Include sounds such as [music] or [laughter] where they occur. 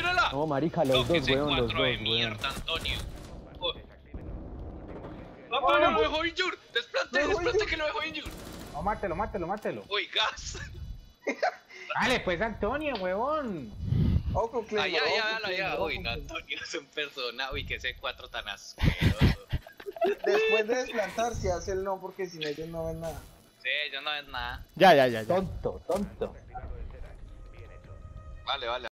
tírala. No, marica, los dos, weón, los dos, de weón. mierda, Antonio. Oh. Antonio, lo dejó injure. Desplante, desplante que lo dejó injure. No, mátelo, mátelo, mátelo. Uy, gas. [laughs] Dale, pues, Antonio, huevón. Ojo con Claymore, Allá, ojo allá, Uy, no, Antonio es un persona. Uy, que ese cuatro tan asqueroso. [laughs] Después de desplantarse hace el no porque sin ellos no ven nada. Sí, ellos no ven nada. Ya, ya, ya, ya. Tonto, tonto. Vale, vale.